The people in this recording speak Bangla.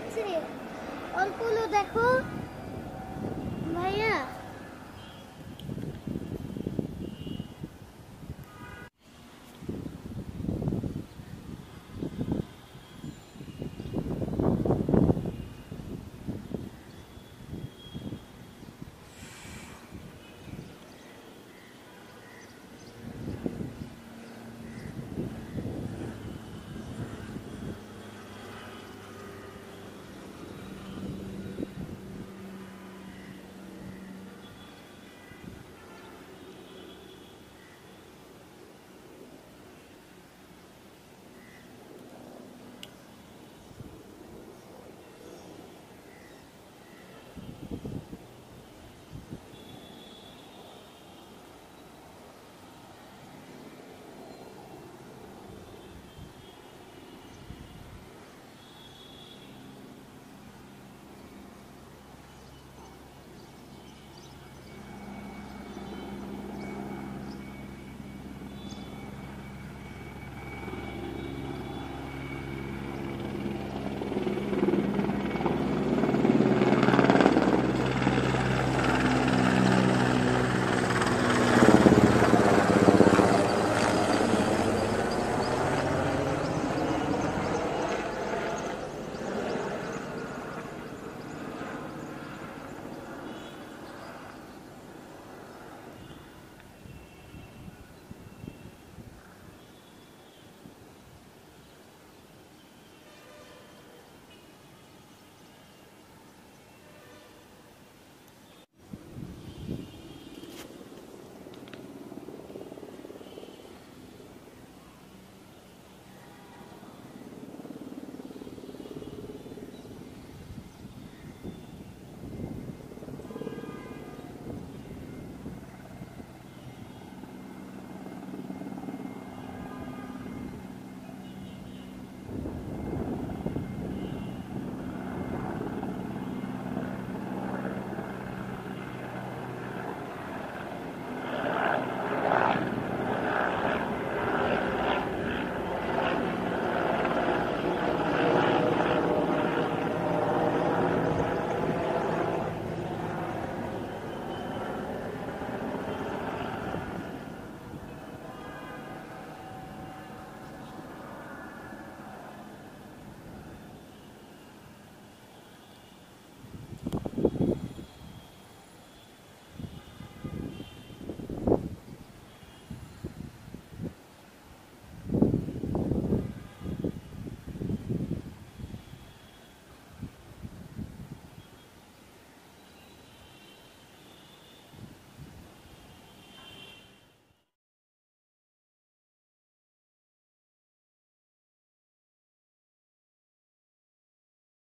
যাচ্ছে অল্প দেখো। ভাইয়া